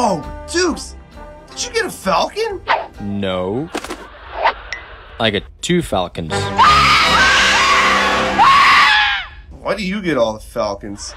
Oh, Whoa, Dukes! Did you get a falcon? No. I got two falcons. Why do you get all the falcons?